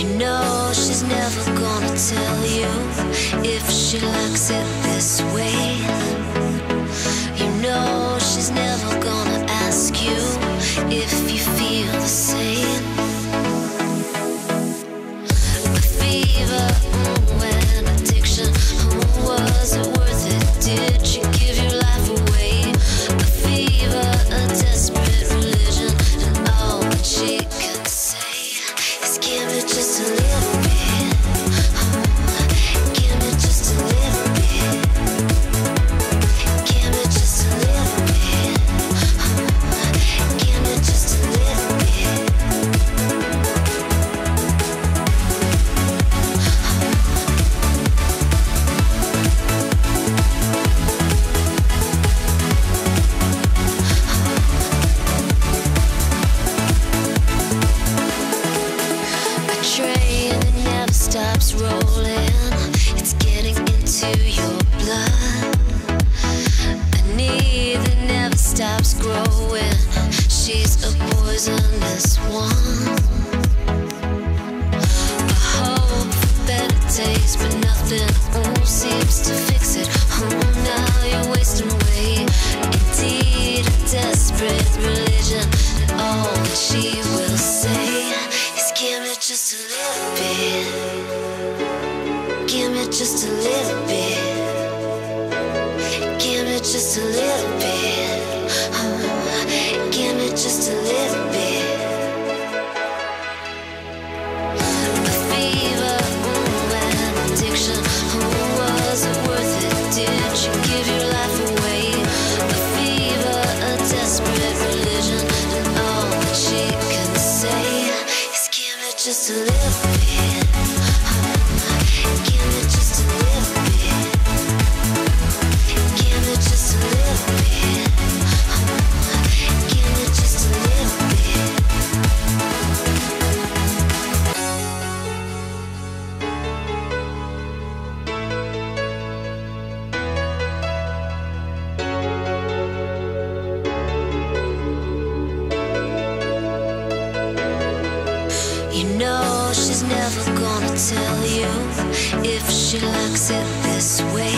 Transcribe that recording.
know she's never gonna tell you if she likes it this way. Train that never stops rolling. It's getting into your blood. A need that never stops growing. She's a poisonous one. Hope for better days, but nothing seems to fix it. Oh, now you're wasting away. Indeed, a desperate religion, all that she just a little bit. Give me just a little bit. Give me just a little bit. Oh, give me just a little bit. The fever mm, addiction. Just a little bit. You know she's never gonna tell you if she likes it this way.